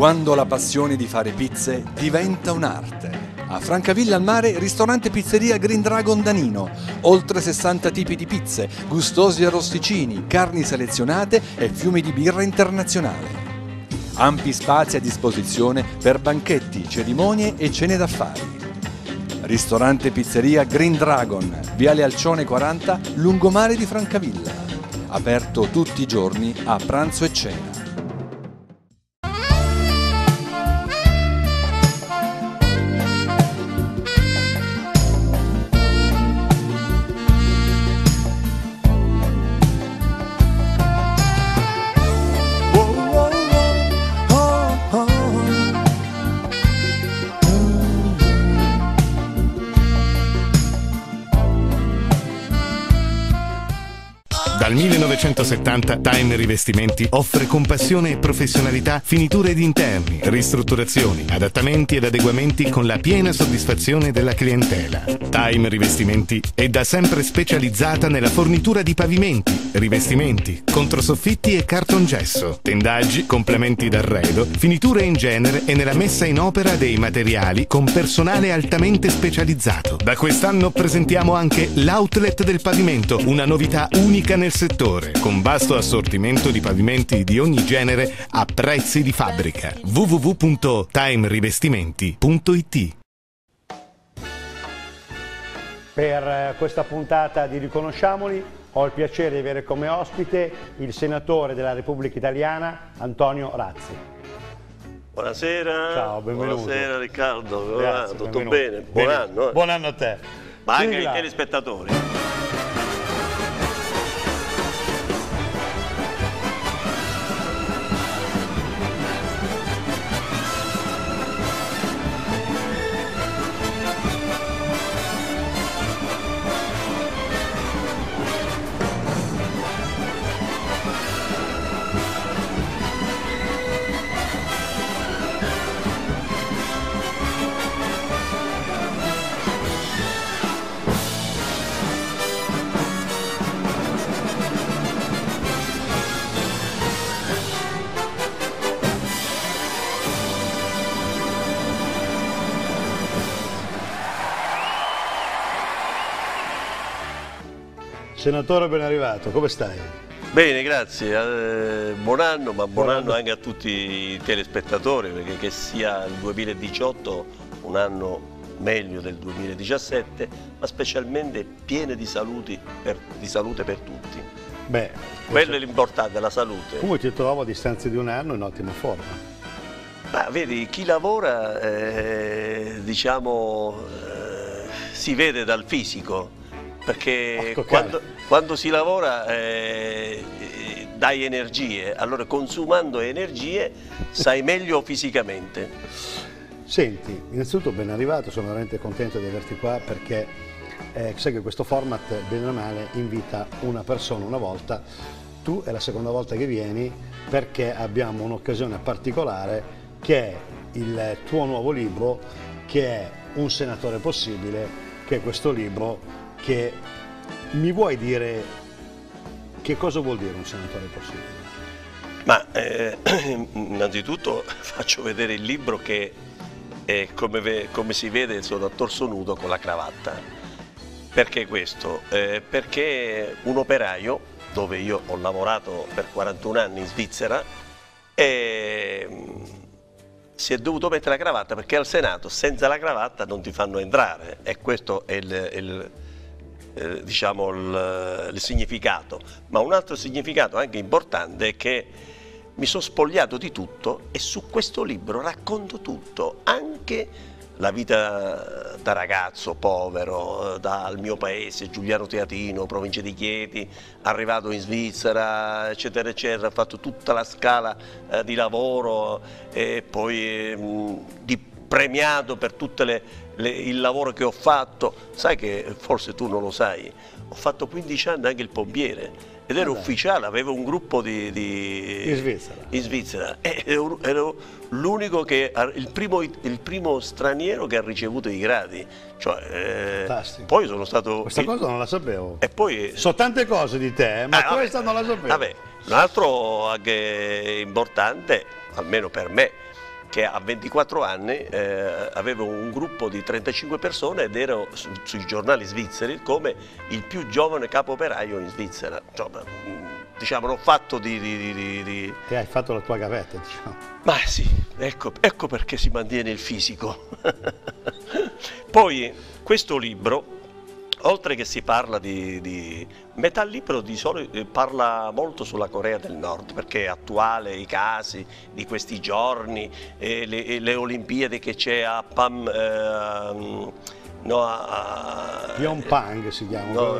Quando la passione di fare pizze diventa un'arte. A Francavilla al mare, ristorante pizzeria Green Dragon Danino. Oltre 60 tipi di pizze, gustosi arrosticini, carni selezionate e fiumi di birra internazionale. Ampi spazi a disposizione per banchetti, cerimonie e cene d'affari. Ristorante pizzeria Green Dragon, Viale Alcione 40, lungomare di Francavilla. Aperto tutti i giorni a pranzo e cena. 1970 Time Rivestimenti offre con passione e professionalità finiture di interni, ristrutturazioni, adattamenti ed adeguamenti con la piena soddisfazione della clientela. Time Rivestimenti è da sempre specializzata nella fornitura di pavimenti, rivestimenti, controsoffitti e cartongesso, tendaggi, complementi d'arredo, finiture in genere e nella messa in opera dei materiali con personale altamente specializzato. Da quest'anno presentiamo anche l'outlet del pavimento, una novità unica nel settore, con vasto assortimento di pavimenti di ogni genere a prezzi di fabbrica. www.timerivestimenti.it Per eh, questa puntata di Riconosciamoli ho il piacere di avere come ospite il senatore della Repubblica Italiana Antonio Razzi. Buonasera. Ciao, benvenuto. Buonasera Riccardo. Grazie, va? Tutto benvenuto. bene? Buon Bene. anno. eh. Buon anno a te. Ma anche ai telespettatori. Senatore ben arrivato, come stai? Bene, grazie. eh, buon anno, ma buon, Buon anno anno. anche a tutti i telespettatori, perché che sia il 2018 un anno meglio del 2017, ma specialmente pieno di, saluti per- di salute per tutti. Beh, Quello è l'importante, la salute. comunque ti trovo a distanza di un anno in ottima forma. Ma vedi, chi lavora, eh, diciamo, eh, si vede dal fisico, perché quando, quando si lavora eh, eh, dai energie, allora consumando energie sai meglio fisicamente. Senti, innanzitutto ben arrivato, sono veramente contento di averti qua perché eh, sai che questo format, bene o male, invita una persona una volta. Tu è la seconda volta che vieni perché abbiamo un'occasione particolare che è il tuo nuovo libro, che è Un senatore possibile, che è questo libro che mi vuoi dire che cosa vuol dire un senatore possibile? Ma eh, innanzitutto faccio vedere il libro che è come, ve- come si vede sono a torso nudo con la cravatta. Perché questo? Eh, perché un operaio, dove io ho lavorato per 41 anni in Svizzera, e, mm, si è dovuto mettere la cravatta perché al Senato senza la cravatta non ti fanno entrare e questo è il, il- eh, diciamo il, il significato. Ma un altro significato anche importante è che mi sono spogliato di tutto e su questo libro racconto tutto, anche la vita da ragazzo povero, eh, dal mio paese, Giuliano Teatino, provincia di Chieti, arrivato in Svizzera, eccetera, eccetera, ho fatto tutta la scala eh, di lavoro e poi ehm, di premiato per tutto il lavoro che ho fatto. Sai che forse tu non lo sai, ho fatto 15 anni anche il pompiere ed ero Ah, dai. ufficiale, avevo un gruppo di, di- In Svizzera? in Svizzera. Ero, ero l'unico che, il primo, il primo straniero che ha ricevuto i gradi. Cioè, eh, Fantastico. poi sono stato... Questa cosa non la sapevo. E poi... So tante cose di te, ma Ah, vabbè. questa non la sapevo. Vabbè, un altro anche importante, almeno per me, che a 24 anni eh, avevo un gruppo di 35 persone ed ero su, sui giornali svizzeri come il più giovane capo operaio in Svizzera. Insomma, diciamo, non ho fatto di, di, di, di... Che hai fatto la tua gavetta, diciamo. Ma sì, ecco, ecco perché si mantiene il fisico. Poi questo libro oltre che si parla di, di metà libro di solito eh, parla molto sulla Corea del Nord perché è attuale i casi di questi giorni, e le, e le Olimpiadi che c'è a Pam, eh, no, a, Pyongyang si chiama no,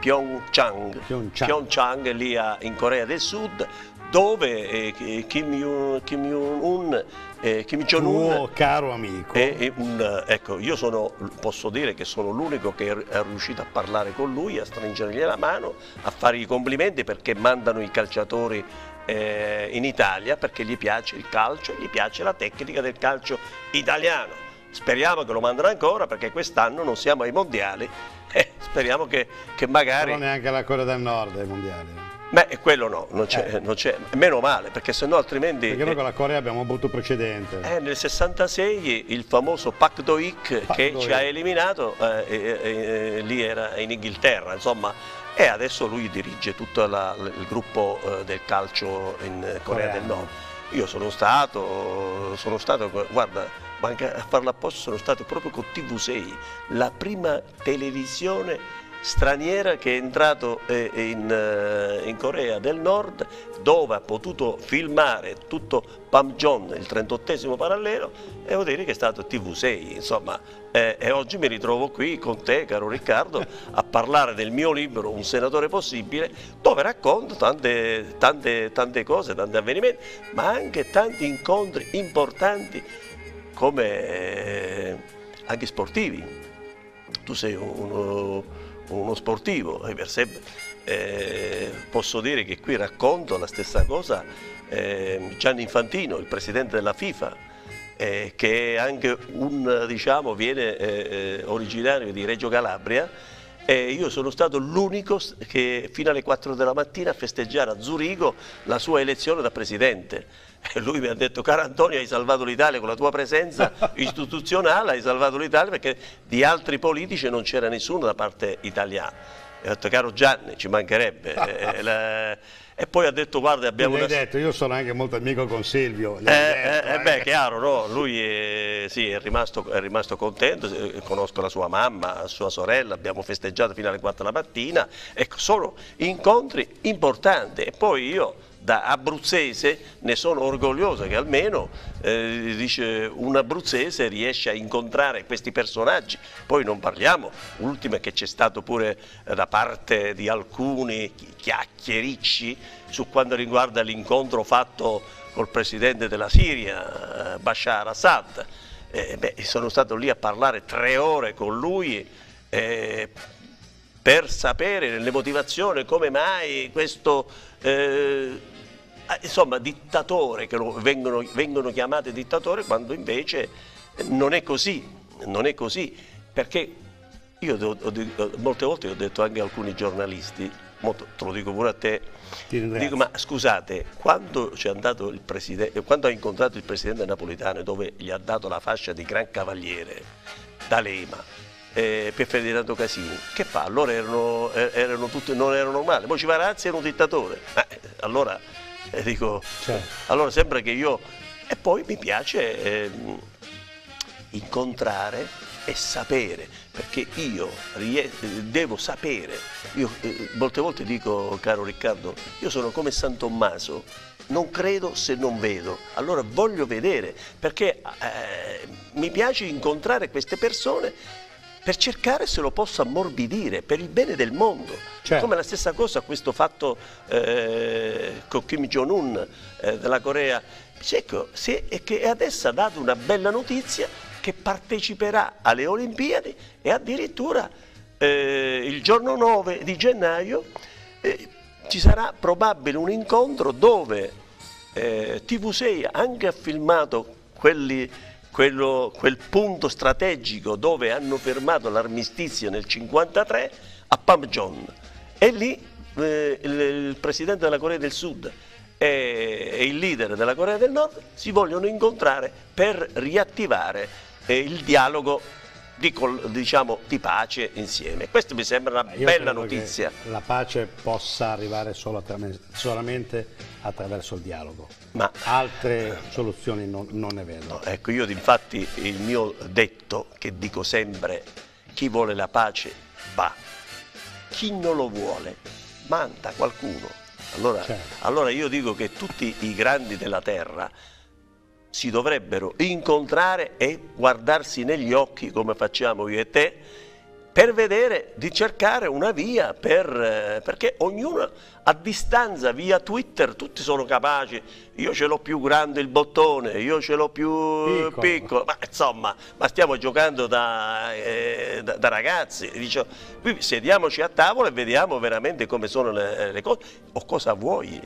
Pyeongchang, Pyeongchang. Pyeongchang lì a, in Corea del Sud dove eh, Kim Jong-un eh, Kim Jong-un? Tuo caro amico. È, è un, ecco, io sono, posso dire che sono l'unico che è riuscito a parlare con lui, a stringergli la mano, a fare i complimenti perché mandano i calciatori eh, in Italia perché gli piace il calcio, gli piace la tecnica del calcio italiano. Speriamo che lo mandano ancora perché quest'anno non siamo ai mondiali, eh, speriamo che, che magari... però neanche la Corea del Nord ai mondiali Beh, quello no, non c'è, eh. non c'è, meno male, perché sennò altrimenti... Perché noi con la Corea abbiamo avuto precedente. Eh, nel 66 il famoso Pak Do-ik che ci ha eliminato, eh, eh, eh, lì era in Inghilterra, insomma, e adesso lui dirige tutto la, il gruppo eh, del calcio in Corea Coreano. del Nord. Io sono stato, sono stato, guarda, a farlo apposta sono stato proprio con TV6, la prima televisione straniera che è entrato eh, in, eh, in, Corea del Nord dove ha potuto filmare tutto Pamjon, il 38 parallelo, e devo dire che è stato TV6, insomma, eh, e oggi mi ritrovo qui con te, caro Riccardo, a parlare del mio libro Un senatore possibile, dove racconto tante, tante, tante cose, tanti avvenimenti, ma anche tanti incontri importanti come anche sportivi. Tu sei uno uno sportivo e sé eh, posso dire che qui racconto la stessa cosa eh, Gianni Infantino, il presidente della FIFA, eh, che anche un, diciamo, viene eh, eh, originario di Reggio Calabria e io sono stato l'unico che fino alle 4 della mattina a festeggiare a Zurigo la sua elezione da presidente. E lui mi ha detto, caro Antonio, hai salvato l'Italia con la tua presenza istituzionale, hai salvato l'Italia perché di altri politici non c'era nessuno da parte italiana. E ho detto, caro Gianni, ci mancherebbe. e, la... e, poi ha detto, guarda, abbiamo... Una... detto, io sono anche molto amico con Silvio. Eh, detto, eh, eh, beh, chiaro, no? Lui è, sì, è, rimasto, è, rimasto, contento, conosco la sua mamma, sua sorella, abbiamo festeggiato fino alle 4 della mattina. Ecco, sono incontri importanti. E poi io da abruzzese ne sono orgoglioso che almeno eh, dice, un abruzzese riesce a incontrare questi personaggi. Poi non parliamo, l'ultimo è che c'è stato pure da parte di alcuni chiacchiericci su quanto riguarda l'incontro fatto col presidente della Siria, eh, Bashar Assad. Eh, beh, sono stato lì a parlare tre ore con lui eh, per sapere le motivazioni, come mai questo eh, Ah, insomma dittatore, che vengono, vengono chiamate dittatore quando invece non è così, non è così, perché io ho, ho, molte volte ho detto anche a alcuni giornalisti, molto, te lo dico pure a te, dico ma scusate, quando, quando ha incontrato il presidente napolitano dove gli ha dato la fascia di gran cavaliere D'Alema, eh, per Ferdinando Casini, che fa? Allora erano, eh, erano tutti, non erano male, poi ci va Razzi era un dittatore, eh, allora e dico, certo. allora sembra che io... E poi mi piace eh, incontrare e sapere, perché io devo sapere, io eh, molte volte dico, caro Riccardo, io sono come San Tommaso, non credo se non vedo, allora voglio vedere, perché eh, mi piace incontrare queste persone per cercare se lo posso ammorbidire per il bene del mondo. Certo. Come la stessa cosa questo fatto eh, con Kim Jong-un eh, della Corea. Ecco, se, e che adesso ha dato una bella notizia che parteciperà alle Olimpiadi e addirittura eh, il giorno 9 di gennaio eh, ci sarà probabile un incontro dove eh, TV6 anche ha filmato quelli quello, quel punto strategico dove hanno fermato l'armistizio nel 1953 a Pamjon e lì eh, il, il, presidente della Corea del Sud e, e il leader della Corea del Nord si vogliono incontrare per riattivare eh, il dialogo di, diciamo, di, pace insieme. Questa mi sembra una Io bella notizia. la pace possa arrivare solo solamente attraverso il dialogo, ma altre soluzioni non, non ne vedo. No, ecco, io infatti il mio detto che dico sempre, chi vuole la pace va, chi non lo vuole manda qualcuno. Allora, certo. allora io dico che tutti i grandi della terra si dovrebbero incontrare e guardarsi negli occhi come facciamo io e te per vedere di cercare una via per, eh, perché ognuno a distanza via Twitter tutti sono capaci. Io ce l'ho più grande il bottone io ce l'ho più piccolo, piccolo. ma insomma ma stiamo giocando da, eh, da, da ragazzi Dice, qui sediamoci a tavola e vediamo veramente come sono le, le cose. O cosa vuoi?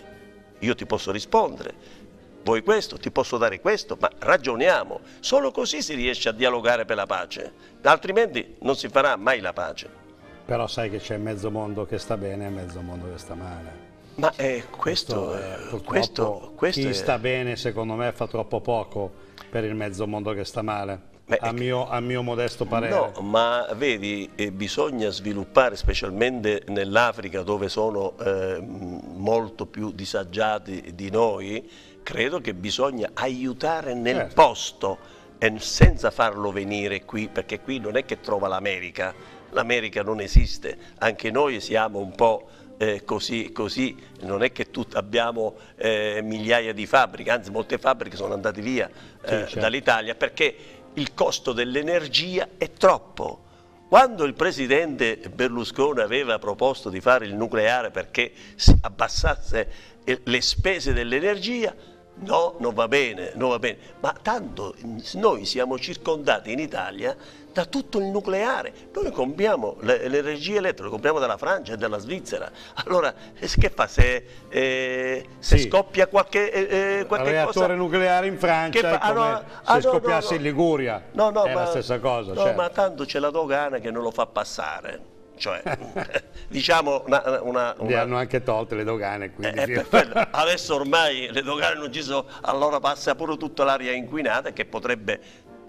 Io ti posso rispondere vuoi questo, ti posso dare questo, ma ragioniamo. Solo così si riesce a dialogare per la pace, altrimenti non si farà mai la pace. Però sai che c'è mezzo mondo che sta bene e mezzo mondo che sta male. Ma eh, questo, questo, questo, questo, chi è... sta bene secondo me fa troppo poco per il mezzo mondo che sta male. Beh, a, mio, a, mio, modesto parere. No, ma vedi, eh, bisogna sviluppare, specialmente nell'Africa dove sono eh, molto più disagiati di noi, credo che bisogna aiutare nel certo. posto e senza farlo venire qui, perché qui non è che trova l'America, l'America non esiste, anche noi siamo un po' eh, così, così, non è che tutti abbiamo eh, migliaia di fabbriche, anzi molte fabbriche sono andate via eh, sì, certo. dall'Italia perché il costo dell'energia è troppo. Quando il presidente Berlusconi aveva proposto di fare il nucleare perché si abbassasse eh, le spese dell'energia, No, non va bene, non va bene, ma tanto noi siamo circondati in Italia da tutto il nucleare, noi compriamo l'energia elettrica, compriamo dalla Francia e dalla Svizzera, allora eh, che fa se, eh, se sì. scoppia qualche, eh, eh qualche reattore cosa? nucleare in Francia è ah, no, se ah, scoppiasse no, no, in Liguria, è ma, la stessa cosa. No, certo. ma tanto c'è la dogana che non lo fa passare cioè diciamo una, una, una... Li hanno anche tolte le dogane quindi eh, adesso ormai le dogane non ci sono allora passa pure tutta l'aria inquinata che potrebbe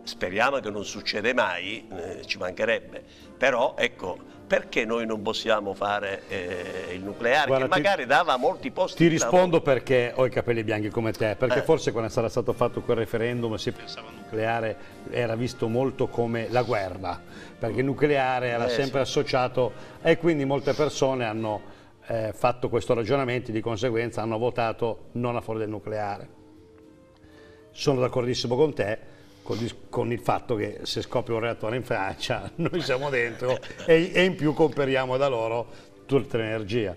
speriamo che non succede mai eh, ci mancherebbe. Però ecco perché noi non possiamo fare eh, il nucleare Guarda, che magari ti, dava molti posti ti rispondo lavoro. perché ho i capelli bianchi come te perché eh. forse quando sarà stato fatto quel referendum si pensava al nucleare era visto molto come la guerra perché il nucleare era eh, sempre sì. associato e quindi molte persone hanno eh, fatto questo ragionamento e di conseguenza hanno votato non a favore del nucleare sono d'accordissimo con te con il fatto che se scoppia un reattore in Francia noi siamo dentro e, e in più comperiamo da loro tutta l'energia.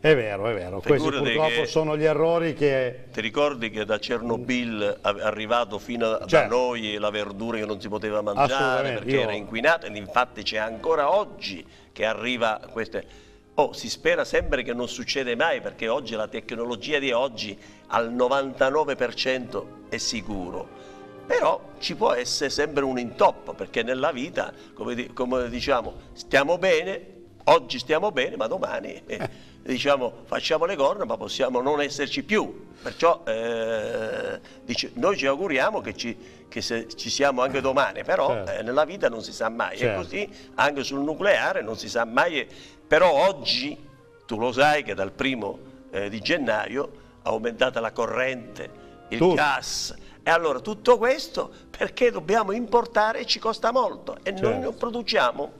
È vero, è vero, questi purtroppo sono gli errori che... Ti ricordi che da Chernobyl è arrivato fino a certo. da noi la verdura che non si poteva mangiare perché Io... era inquinata e infatti c'è ancora oggi che arriva queste... Oh, si spera sempre che non succede mai perché oggi la tecnologia di oggi al 99% è sicuro però ci può essere sempre un intoppo perché nella vita, come, come diciamo, stiamo bene, oggi stiamo bene, ma domani eh, diciamo, facciamo le corna, ma possiamo non esserci più. Perciò eh, dice, noi ci auguriamo che, ci, che ci, siamo anche domani, però certo. eh, nella vita non si sa mai. Certo. E così anche sul nucleare non si sa mai. Però oggi tu lo sai che dal primo eh, di gennaio è aumentata la corrente, il Tutto. gas e allora tutto questo perché dobbiamo importare e ci costa molto e certo. noi non produciamo.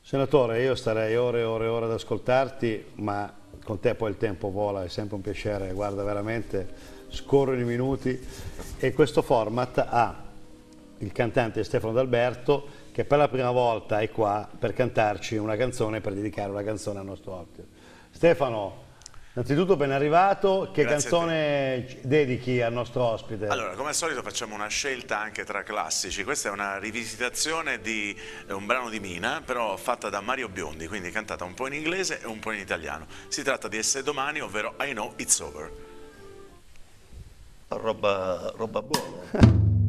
Senatore, io starei ore e ore e ore ad ascoltarti, ma con te poi il tempo vola, è sempre un piacere, guarda veramente, scorrono i minuti e questo format ha il cantante Stefano D'Alberto che per la prima volta è qua per cantarci una canzone, per dedicare una canzone al nostro ospite. Stefano, Innanzitutto ben arrivato, che Grazie canzone dedichi al nostro ospite? Allora, come al solito facciamo una scelta anche tra classici, questa è una rivisitazione di eh, un brano di Mina, però fatta da Mario Biondi, quindi cantata un po' in inglese e un po' in italiano. Si tratta di Essere domani, ovvero I Know It's Over. Roba, roba buona.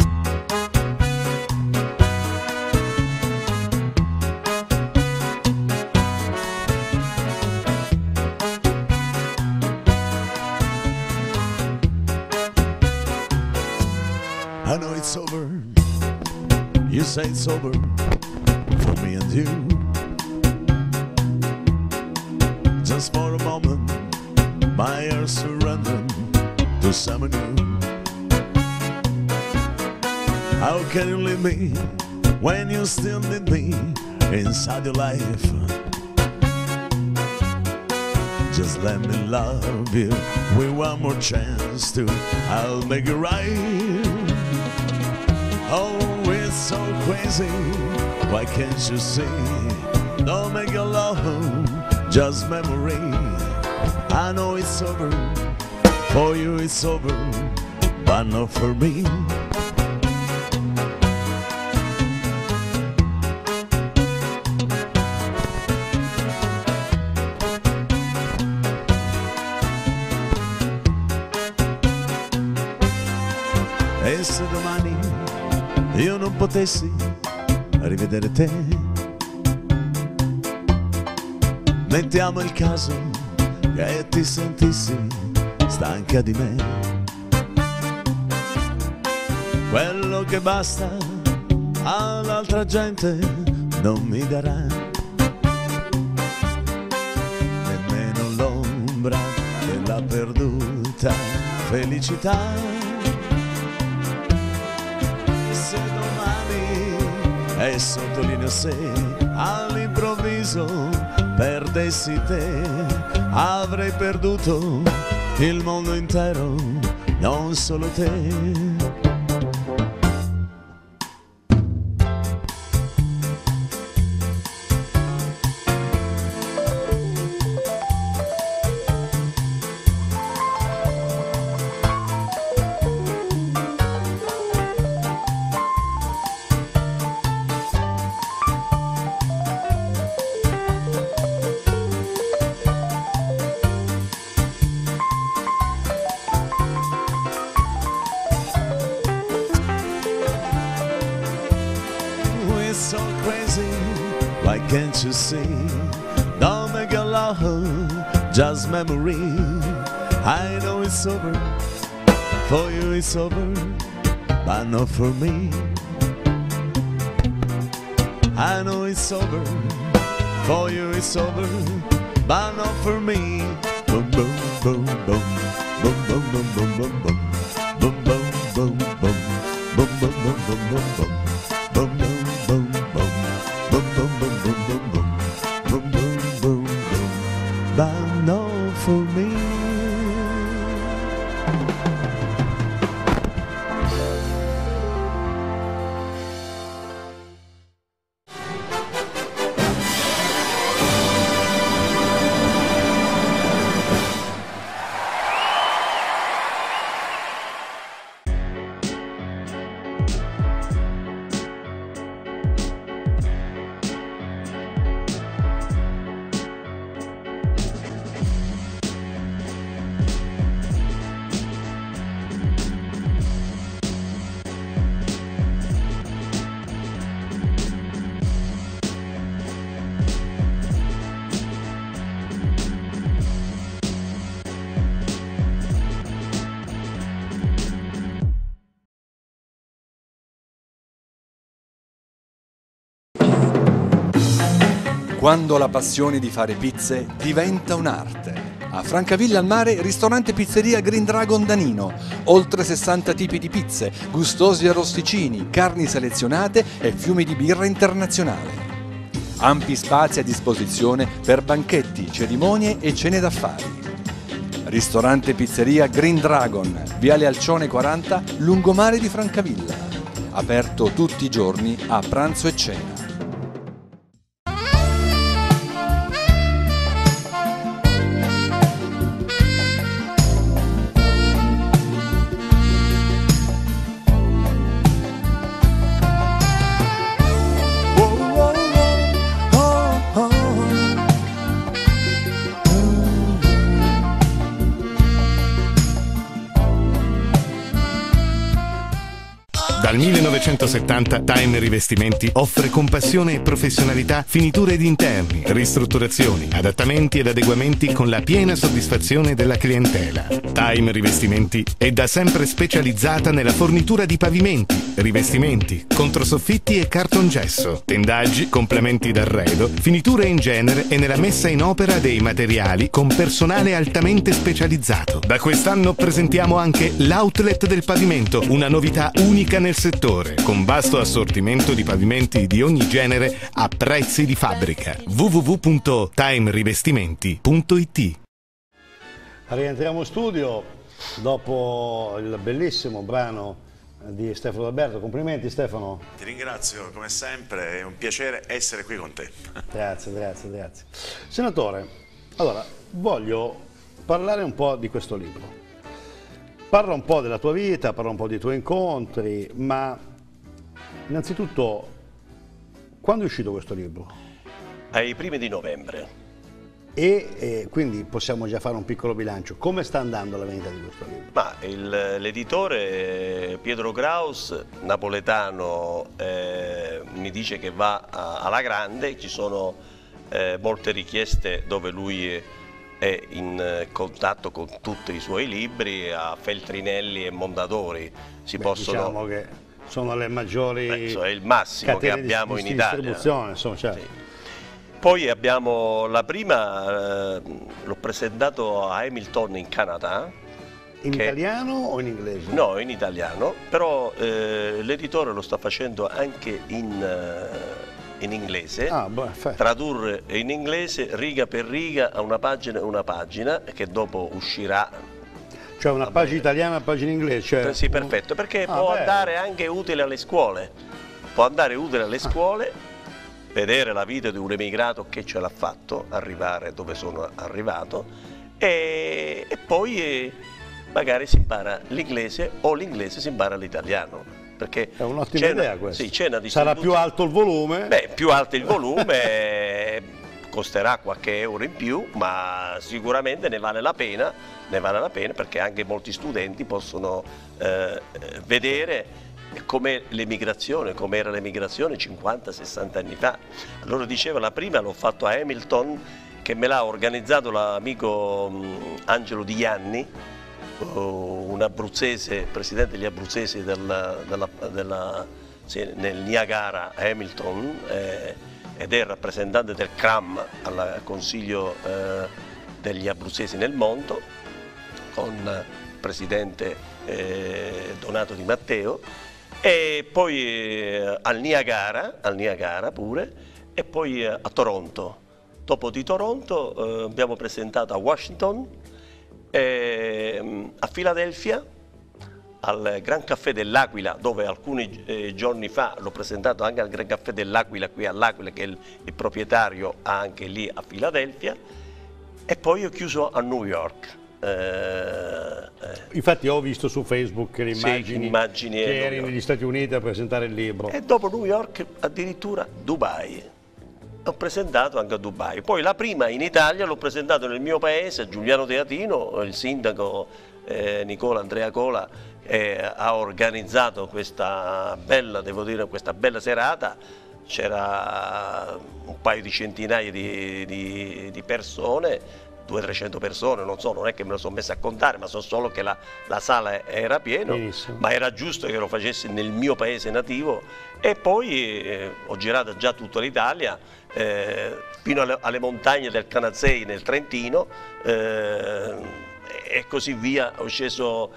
It's over for me and you. Just for a moment, my ears surrender to someone new. How can you leave me when you still need me inside your life? Just let me love you with one more chance to I'll make it right. Oh, it's so crazy. Why can't you see? Don't make your love just memory. I know it's over. For you it's over, but not for me. Potessi rivedere te, mettiamo il caso che ti sentissi stanca di me. Quello che basta all'altra gente non mi darà nemmeno l'ombra della perduta felicità. E sottolineo se, all'improvviso perdessi te, avrei perduto il mondo intero, non solo te. it's over. For you it's over, but not for me. I know it's over. For you it's over, but not for me. Boom, boom, boom, boom. Boom, boom, boom, boom, boom, boom. Boom, boom, boom, boom. Boom, boom, boom, boom, boom, boom. Boom, boom. Quando la passione di fare pizze diventa un'arte. A Francavilla al mare, ristorante pizzeria Green Dragon Danino. Oltre 60 tipi di pizze, gustosi arrosticini, carni selezionate e fiumi di birra internazionale. Ampi spazi a disposizione per banchetti, cerimonie e cene d'affari. Ristorante pizzeria Green Dragon, Viale Alcione 40, lungomare di Francavilla. Aperto tutti i giorni a pranzo e cena. 1970 Time Rivestimenti offre con passione e professionalità finiture di interni, ristrutturazioni, adattamenti ed adeguamenti con la piena soddisfazione della clientela. Time Rivestimenti è da sempre specializzata nella fornitura di pavimenti, rivestimenti, controsoffitti e cartongesso, tendaggi, complementi d'arredo, finiture in genere e nella messa in opera dei materiali con personale altamente specializzato. Da quest'anno presentiamo anche l'outlet del pavimento, una novità unica nel settore, con vasto assortimento di pavimenti di ogni genere a prezzi di fabbrica. www.timerivestimenti.it Rientriamo in studio dopo il bellissimo brano di Stefano D'Alberto. Complimenti Stefano. Ti ringrazio come sempre, è un piacere essere qui con te. Grazie, grazie, grazie. Senatore, allora voglio parlare un po' di questo libro. Parla un po' della tua vita, parla un po' dei tuoi incontri, ma innanzitutto quando è uscito questo libro? Ai primi di novembre. E eh, quindi possiamo già fare un piccolo bilancio. Come sta andando la vendita di questo libro? L'editore Pietro Kraus, napoletano, eh, mi dice che va a- alla grande, ci sono eh, molte richieste dove lui è- in contatto con tutti i suoi libri, a Feltrinelli e Mondadori. Si Beh, possono... Diciamo che sono le maggiori insomma, è il massimo che catene di- abbiamo di in Italia. insomma, certo. Sì. Poi abbiamo la prima, eh, l'ho presentato a Hamilton in Canada, In che- italiano o in inglese? no in italiano, però eh, l'editore lo sta facendo anche in, eh, in inglese. Ah, beh. Tradurre in inglese riga per riga a una pagina e una pagina che dopo uscirà. Cioè una pagina italiana e una pagina inglese? Cioè Sì, perfetto, perché Ah, può bello. andare anche utile alle scuole. Può andare utile alle scuole, vedere la vita di un emigrato che ce l'ha fatto, arrivare dove sono arrivato e, e poi eh, magari si impara l'inglese o l'inglese si impara l'italiano. Perché È un'ottima c'è una- idea questa. Sì, c'è una Sarà più alto il volume? Beh, più alto il volume, costerà qualche euro in più, ma sicuramente ne vale la pena, vale la pena perché anche molti studenti possono eh, vedere com'è l'emigrazione, com'era l'emigrazione 50-60 anni fa. Allora dicevo, la prima l'ho fatto a Hamilton, che me l'ha organizzato l'amico mh, Angelo Di Ianni, oh, un abruzzese, presidente degli abruzzesi della- della- della- sì, nel Niagara Hamilton eh, ed è rappresentante del CRAM al Consiglio eh, degli abruzzesi nel mondo con il presidente eh, Donato Di Matteo e poi eh, al Niagara, al Niagara pure e poi eh, a Toronto. Dopo di Toronto eh, abbiamo presentato a Washington, ehm, a Filadelfia, al Gran Caffè dell'Aquila, dove alcuni eh, giorni fa l'ho presentato anche al Gran Caffè dell'Aquila qui all'Aquila, che il, il proprietario anche lì a Filadelfia, e poi ho chiuso a New York. Eh, eh, Infatti ho visto su Facebook le Sì, immagini, immagini che eri negli Stati Uniti a presentare il libro. E dopo New York addirittura Dubai. Ho presentato anche a Dubai. Poi la prima in Italia l'ho presentato nel mio paese, Giuliano Teatino, il sindaco eh, Nicola Andrea Cola eh, ha organizzato questa bella, devo dire, questa bella serata. C'era un paio di centinaia di, di- di persone, 200-300 persone, non so, non è che me lo sono messo a contare, ma so solo che la, la sala era piena ma era giusto che lo facessi nel mio paese nativo. E poi eh, ho girato già tutta l'Italia eh, fino alle, alle montagne del Canazei nel Trentino eh, e così via. Ho sceso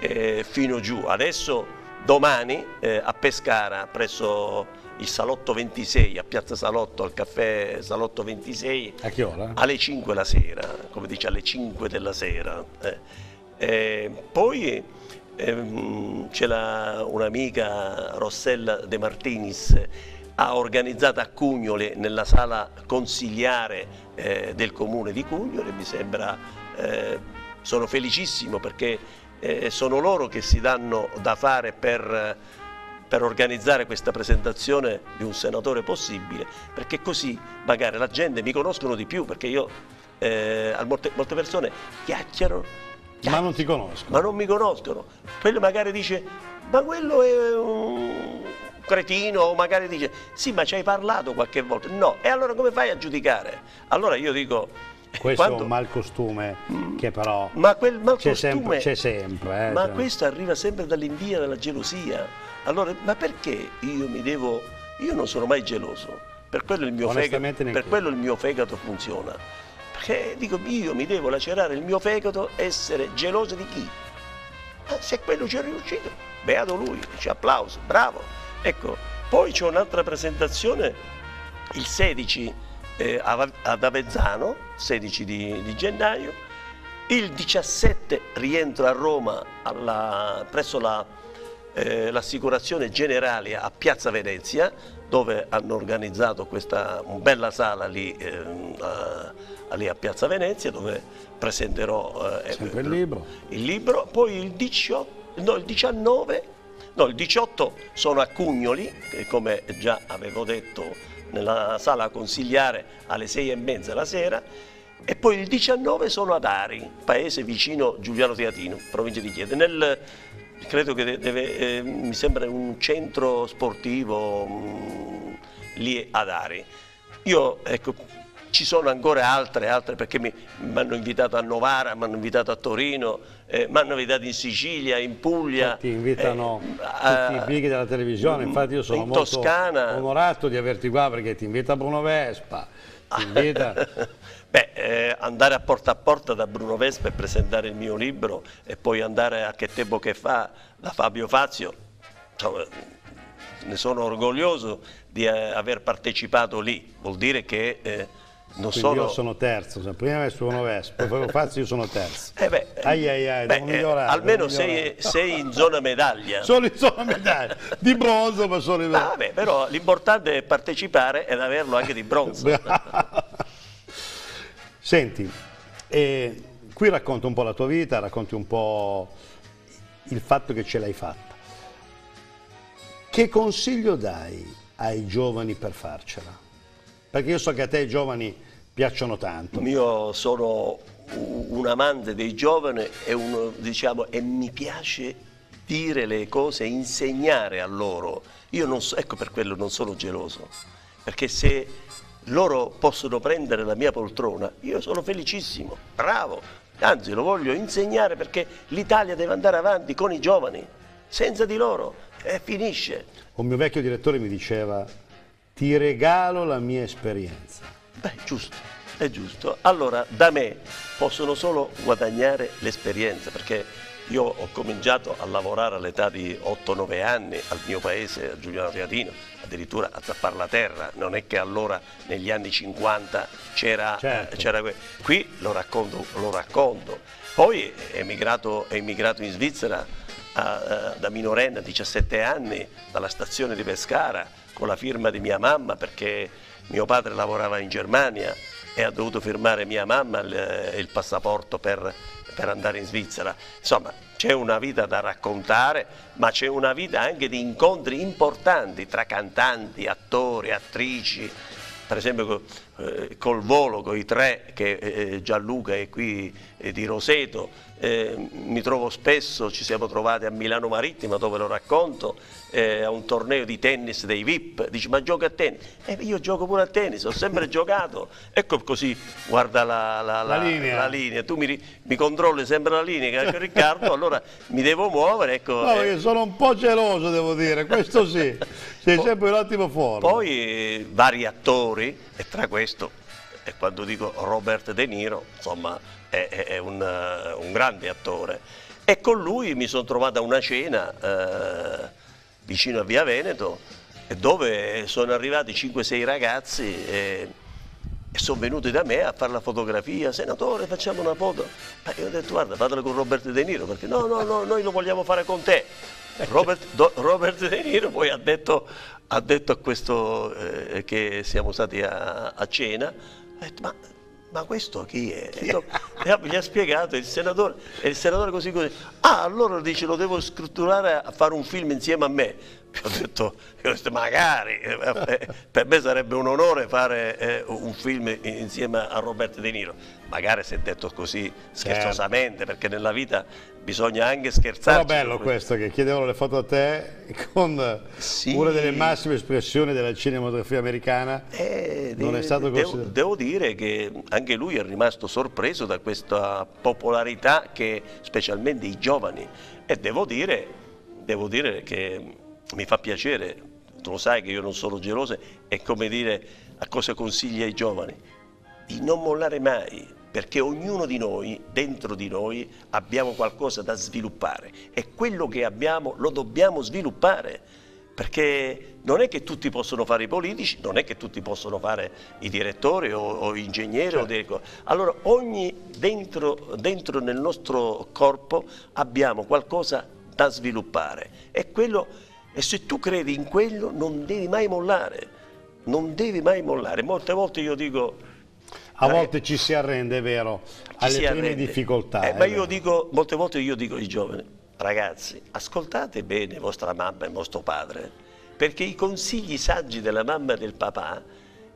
eh, fino giù adesso domani eh, a Pescara presso il Salotto 26 a Piazza Salotto al caffè Salotto 26 A che ora? alle 5 la sera, come dice alle 5 della sera. eh. Eh, poi ehm, c'è un'amica Rossella De Martinis, ha organizzato a Cugnole nella sala consigliare eh, del comune di Cugnole, mi sembra, eh, sono felicissimo perché eh, sono loro che si danno da fare per per organizzare questa presentazione di un senatore possibile, perché così magari la gente mi conoscono di più, perché io eh, a molte, molte persone chiacchierano, Ma non ti conosco. ma non mi conoscono. Quello magari dice, ma quello è un cretino, o magari dice, sì, ma ci hai parlato qualche volta. No, e allora come fai a giudicare? Allora io dico... Questo quando- è un mal costume che però c'è malcostume sempre, c'è sempre. eh, ma cioè. questo arriva sempre dall'invidia, dalla gelosia. Allora, ma perché io mi devo. Io non sono mai geloso. Per quello il mio, fegato, per quello il mio fegato funziona. Perché dico, io mi devo lacerare il mio fegato, essere geloso di chi? Ma se quello ci è riuscito, beato lui, dice applauso, bravo. Ecco, poi c'è un'altra presentazione il 16 eh, ad Avezzano, 16 di, di gennaio, il 17 rientro a Roma alla- presso la, eh, l'assicurazione generale a Piazza Venezia, dove hanno organizzato questa bella sala lì, ehm, a, lì a Piazza Venezia, dove presenterò eh, il libro. il libro, poi il 18, no, il 19, no, il 18 sono a Cugnoli, come già avevo detto nella sala consigliare alle sei e mezza la sera, e poi il 19 sono ad Ari, paese vicino Giuliano Teatino, provincia di Chiede, nel, credo che deve, eh, mi sembra un centro sportivo mm, lì ad Ari. Io, ecco, ci sono ancora altre, altre perché mi hanno invitato a Novara, mi hanno invitato a Torino, mi hanno invitato in Sicilia, in Puglia. Ti invitano eh, tutti a- i big della televisione, infatti io sono in molto Toscana. onorato di averti qua perché ti invita Bruno Vespa, ti invita... Beh, eh, andare a porta a porta da Bruno Vespa e presentare il mio libro e poi andare a Che tempo che fa da Fabio Fazio, insomma, ne sono orgoglioso di eh, aver partecipato lì, vuol dire che eh, non Quindi sono... io sono terzo, prima me sono Vespa, poi Fazio io sono terzo. Eh beh, Ai ai ai, beh, devo eh, migliorare, almeno sei, sei in zona medaglia. Sono in zona medaglia, di bronzo ma sono in Ah, vabbè, però l'importante è partecipare ed averlo anche di bronzo. Senti, eh, qui racconti un po' la tua vita, racconti un po' il fatto che ce l'hai fatta. Che consiglio dai ai giovani per farcela? Perché io so che a te i giovani piacciono tanto. Io sono un amante dei giovani e, uno, diciamo, e mi piace dire le cose, insegnare a loro. Io non so, ecco per quello non sono geloso, perché se loro possono prendere la mia poltrona, io sono felicissimo, bravo, anzi lo voglio insegnare perché l'Italia deve andare avanti con i giovani, senza di loro, e finisce. Un mio vecchio direttore mi diceva, ti regalo la mia esperienza. Beh, giusto, è giusto. Allora, da me possono solo guadagnare l'esperienza, perché io ho cominciato a lavorare all'età di 8-9 anni al mio paese, a Giuliano Teatino, addirittura a zappare la terra, non è che allora negli anni 50 c'era, Certo. eh, qui lo racconto, lo racconto. Poi è emigrato, è emigrato in Svizzera a- a- da minorenne a 17 anni dalla stazione di Pescara con la firma di mia mamma perché mio padre lavorava in Germania e ha dovuto firmare mia mamma il, il passaporto per, per andare in Svizzera. Insomma, c'è una vita da raccontare, ma c'è una vita anche di incontri importanti tra cantanti, attori, attrici. Per esempio eh, col volo, con i tre, che eh, Gianluca è qui eh, di Roseto, eh, mi trovo spesso, ci siamo trovati a Milano Marittima dove lo racconto, eh, a un torneo di tennis dei VIP, dici ma gioca a tennis? Eh, io gioco pure a tennis, ho sempre giocato, ecco così, guarda la, la- La linea. la linea, tu mi, mi controlli sempre la linea, che Riccardo, allora mi devo muovere, ecco. No, eh, io sono un po' geloso, devo dire, questo sì. Sei sempre in ottimo forma. Poi eh, vari attori, e tra questo, e quando dico Robert De Niro, insomma, è, è- un, eh, un grande attore. E con lui mi sono trovato a una cena eh, vicino a Via Veneto, dove sono arrivati 5-6 ragazzi e, e sono venuti da me a fare la fotografia. Senatore, facciamo una foto. Ma io ho detto, guarda, fatela con Robert De Niro, perché no, no, no, noi lo vogliamo fare con te. Robert, Do- Robert De Niro poi ha detto, ha detto a questo eh, che siamo stati a, a cena, ha detto, ma, ma questo chi è? Dopo- e gli ha spiegato il senatore, e il senatore così così, ah allora dice lo devo strutturare a fare un film insieme a me, Ho detto, ho detto, magari, eh, per me sarebbe un onore fare eh, un film insieme a Roberto De Niro. Magari si è detto così scherzosamente, perché nella vita bisogna anche scherzare. Però bello questo, che chiedevano le foto a te con Sì. una delle massime espressioni della cinematografia americana. Eh, Non è stato devo, considerato. devo dire che anche lui è rimasto sorpreso da questa popolarità che specialmente i giovani e devo dire, devo dire che mi fa piacere, tu lo sai che io non sono geloso e come dire a cosa consigli ai giovani? Di non mollare mai, perché ognuno di noi, dentro di noi, abbiamo qualcosa da sviluppare e quello che abbiamo lo dobbiamo sviluppare perché non è che tutti possono fare i politici, non è che tutti possono fare i direttori o, o ingegneri. o delle co- Allora ogni dentro, dentro nel nostro corpo abbiamo qualcosa da sviluppare e, quello, e se tu credi in quello non devi mai mollare, non devi mai mollare. Molte volte io dico... A eh, volte ci si arrende, è vero, ci alle prime arrende. difficoltà. Eh, ma io dico, molte volte io dico ai giovani, ragazzi, ascoltate bene vostra mamma e vostro padre, perché i consigli saggi della mamma e del papà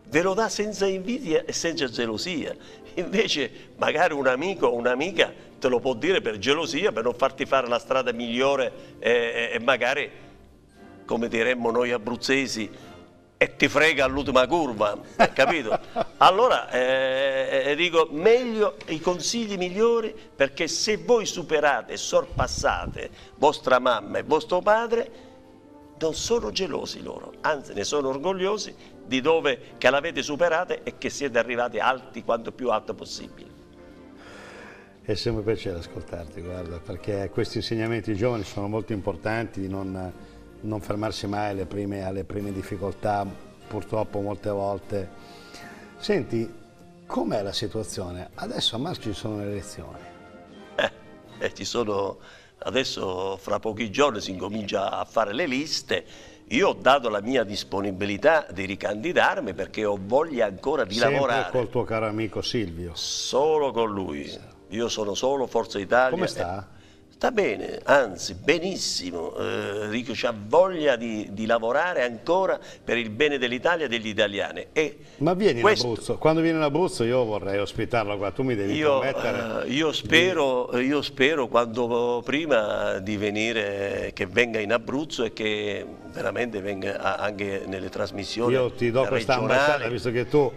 ve lo dà senza invidia e senza gelosia. Invece magari un amico o un'amica te lo può dire per gelosia, per non farti fare la strada migliore eh, e magari, come diremmo noi abruzzesi, e ti frega all'ultima curva, hai capito? Allora eh, eh, dico meglio i consigli migliori perché se voi superate e sorpassate vostra mamma e vostro padre, non sono gelosi loro, anzi ne sono orgogliosi di dove che l'avete superate e che siete arrivati alti quanto più alto possibile. È sempre un piacere ascoltarti, guarda, perché questi insegnamenti ai giovani sono molto importanti, non, non fermarsi mai alle prime, alle prime difficoltà, purtroppo molte volte. Senti, com'è la situazione? Adesso a marzo ci sono le elezioni. Eh, eh, ci sono, adesso fra pochi giorni si incomincia a fare le liste. Io ho dato la mia disponibilità di ricandidarmi perché ho voglia ancora di Sempre lavorare. col tuo caro amico Silvio. Solo con lui. Io sono solo Forza Italia. Come sta? Sta bene, anzi benissimo, eh, dico, c'ha voglia di, di lavorare ancora per il bene dell'Italia e degli italiani. E Ma vieni questo- in Abruzzo, quando vieni in Abruzzo io vorrei ospitarlo qua, tu mi devi Io, promettere. eh, io spero, io spero quando prima di venire che venga in Abruzzo e che veramente venga anche nelle trasmissioni Io ti do questa ambasciata, visto che tu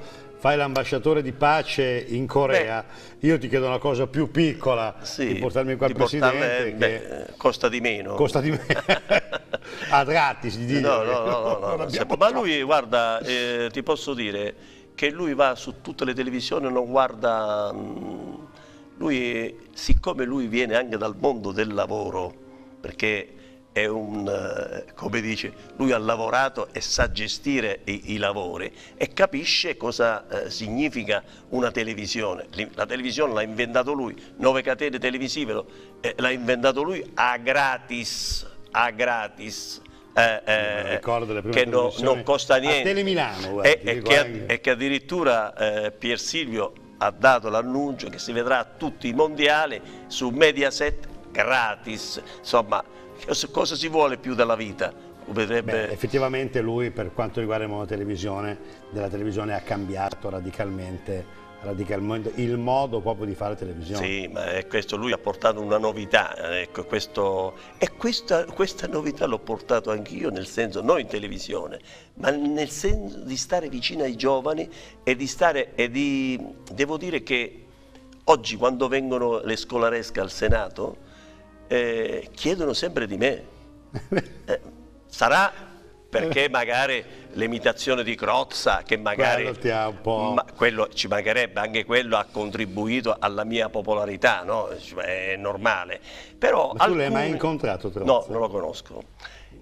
fai l'ambasciatore di pace in Corea, io ti chiedo una cosa più piccola, Sì, di portarmi qua portarle- Presidente, beh, eh, costa di meno. costa di me. a gratis, di. No, no, no, no, no, abbiamo ma lui, guarda, eh, ti posso dire che lui va su tutte le televisioni, non guarda... mm, Lui, siccome lui viene anche dal mondo del lavoro, perché è un, eh, come dice, lui ha lavorato e sa gestire i, i lavori e capisce cosa eh, significa una televisione. La televisione l'ha inventato lui, nove catene televisive eh, l'ha inventato lui a gratis, a gratis. eh, eh, che no- non costa niente Telemilano, guarda, e, e che, anche. e che addirittura eh, Pier Silvio ha dato l'annuncio che si vedrà a tutti i mondiali su Mediaset gratis insomma cosa, si vuole più dalla vita Vedrebbe- Beh, effettivamente lui per quanto riguarda il mondo televisione, della televisione ha cambiato radicalmente, radicalmente il modo proprio di fare televisione. Sì, ma è questo lui ha portato una novità, ecco, questo- e questa, questa novità l'ho portato anch'io nel senso, non in televisione, ma nel senso di stare vicino ai giovani e di stare, e di, devo dire che oggi quando vengono le scolaresche al Senato eh, chiedono sempre di me. Eh, sarà perché magari l'imitazione di Crozza, che magari ma quello ci mancherebbe, anche quello ha contribuito alla mia popolarità, no? Cioè, è normale. Però Ma tu l'hai mai alcuni- incontrato, Trozza? No, non lo conosco.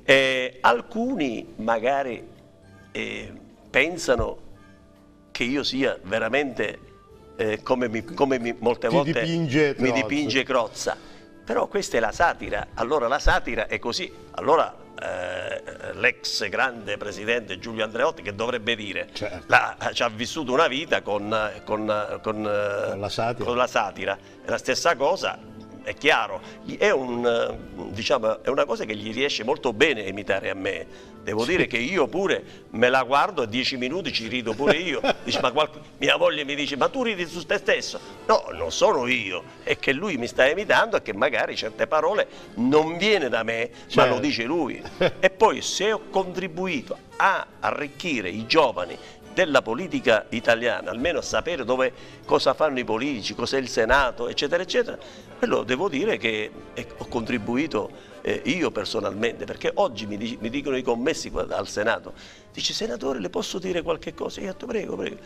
Eh, alcuni magari eh, pensano che io sia veramente eh, come, mi, come mi- molte Ti volte dipinge mi Crozza. dipinge Crozza. Però questa è la satira, allora la satira è così. Allora eh, l'ex grande presidente Giulio Andreotti che dovrebbe dire Certo. la- ci ha vissuto una vita con, con- con, eh, Con la satira. con la satira. È la stessa cosa, è chiaro, è, un, diciamo, è una cosa che gli riesce molto bene imitare a me. Devo dire che io pure me la guardo a dieci minuti ci rido pure io. Dice, ma qualc- mia moglie mi dice, ma tu ridi su te stesso? No, non sono io, è che lui mi sta imitando e che magari certe parole non viene da me, ma lo Certo. dice lui. E poi se ho contribuito a arricchire i giovani della politica italiana, almeno sapere dove, cosa fanno i politici, cos'è il Senato, eccetera, eccetera, quello devo dire che eh, ho contribuito eh, io personalmente, perché oggi mi, mi dicono i commessi al Senato, dice senatore le posso dire qualche cosa? Io detto prego, prego.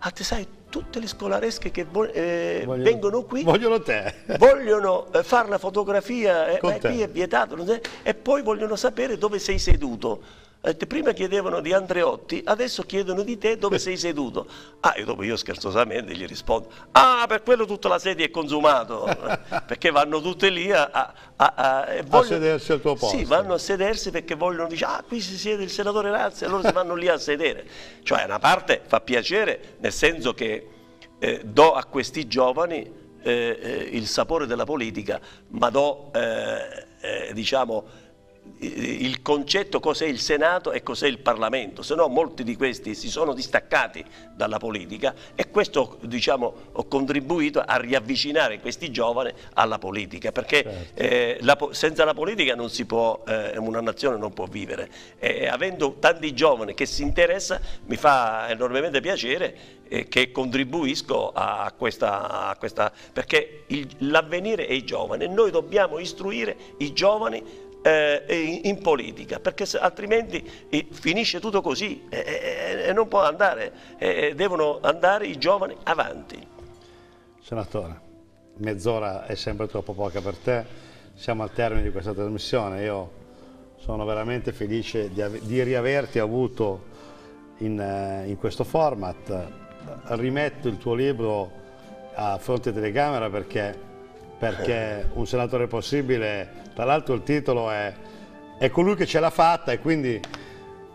Ah, te sai, tutte le scolaresche che eh, Vogliono- vengono qui Vogliono te. vogliono eh, fare la fotografia, eh, te. qui è vietato, non è- e poi vogliono sapere dove sei seduto. Eh, Prima chiedevano di Andreotti, adesso chiedono di te dove sei seduto. Ah, e dopo io scherzosamente gli rispondo, ah, per quello tutta la sedia è consumato, perché vanno tutte lì a, a- a- a- e sedersi al tuo posto. Sì, vanno a sedersi perché vogliono, dire, ah, qui si siede il senatore Razzi, allora si vanno lì a sedere. Cioè, una parte fa piacere, nel senso che eh, do a questi giovani eh, eh, il sapore della politica, ma do, eh, eh, diciamo, il concetto cos'è il Senato e cos'è il Parlamento, se no molti di questi si sono distaccati dalla politica e questo diciamo, ho contribuito a riavvicinare questi giovani alla politica, perché eh, la senza la politica non si può, eh, una nazione non può vivere. E avendo tanti giovani che si interessano mi fa enormemente piacere eh, che contribuisco a questa, a questa perché l'avvenire è i giovani e noi dobbiamo istruire i giovani eh, in, politica, perché altrimenti finisce tutto così e, non può andare, devono andare i giovani avanti. Senatore, mezz'ora è sempre troppo poca per te, siamo al termine di questa trasmissione, io sono veramente felice di, di riaverti avuto in, eh, in questo format, rimetto il tuo libro a fronte telecamera perché, perché un senatore possibile, tra l'altro il titolo è, è colui che ce l'ha fatta e quindi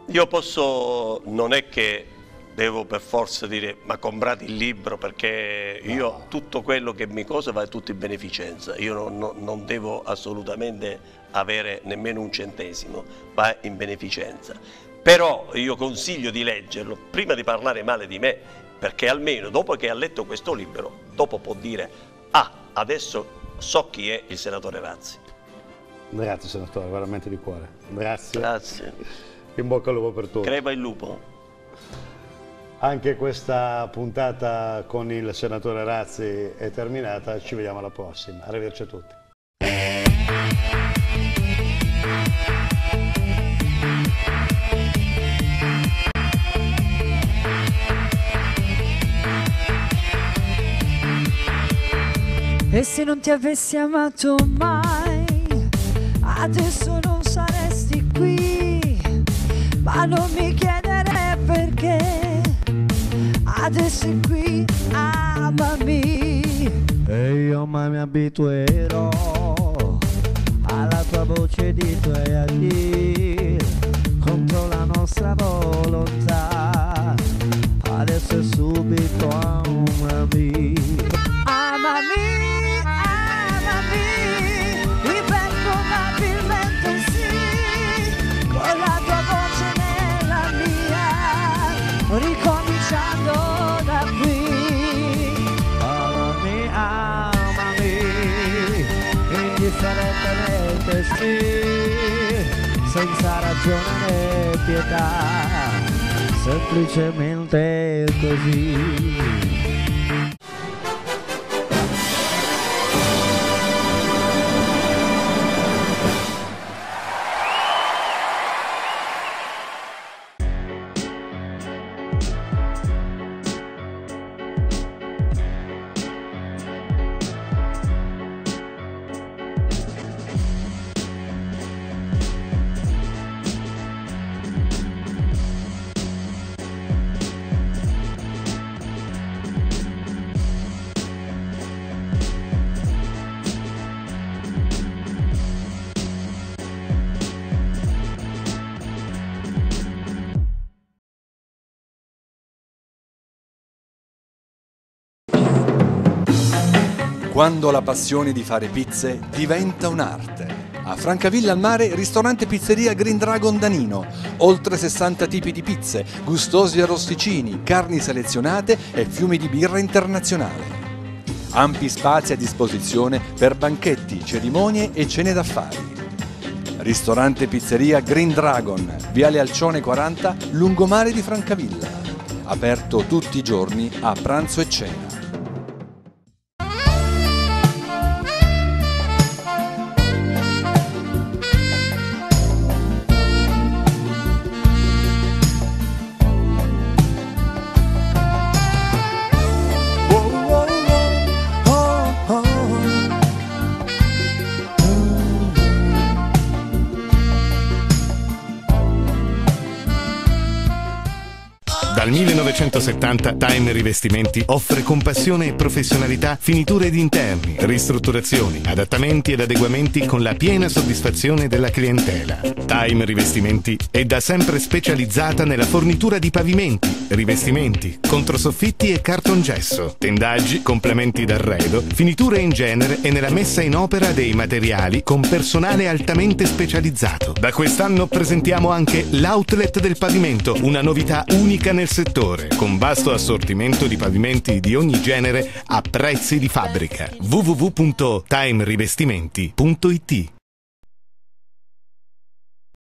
Io posso, non è che devo per forza dire ma comprate il libro perché io tutto quello che mi cosa va tutto in beneficenza, io non, non- non devo assolutamente avere nemmeno un centesimo, va in beneficenza. Però io consiglio di leggerlo prima di parlare male di me, perché almeno dopo che ha letto questo libro, dopo può dire adesso so chi è il senatore Razzi. grazie senatore, veramente di cuore, grazie, Grazie. in bocca al lupo per tutto. Creva il lupo. Anche questa puntata con il senatore Razzi è terminata, ci vediamo alla prossima. Arrivederci a tutti. E se non ti avessi amato mai, adesso non saresti qui. Ma non mi chiedere perché, adesso è qui, amami. E io mai mi abituerò alla tua voce di tuoi addio contro la nostra volontà. Adesso è subito amami. Indifferentemente sì, senza ragione né pietà, semplicemente così. Quando la passione di fare pizze diventa un'arte. A Francavilla al Mare, ristorante pizzeria Green Dragon Danino. Oltre 60 tipi di pizze, gustosi arrosticini, carni selezionate e fiumi di birra internazionale. Ampi spazi a disposizione per banchetti, cerimonie e cene d'affari. Ristorante pizzeria Green Dragon, Viale Alcione 40, lungomare di Francavilla. Aperto tutti i giorni a pranzo e cena. 1970 Time Rivestimenti offre con passione e professionalità finiture di interni, ristrutturazioni, adattamenti ed adeguamenti con la piena soddisfazione della clientela. Time Rivestimenti è da sempre specializzata nella fornitura di pavimenti, rivestimenti, controsoffitti e cartongesso, tendaggi, complementi d'arredo, finiture in genere e nella messa in opera dei materiali con personale altamente specializzato. Da quest'anno presentiamo anche l'outlet del pavimento, una novità unica nel settore, con vasto assortimento di pavimenti di ogni genere a prezzi di fabbrica. www.timerivestimenti.it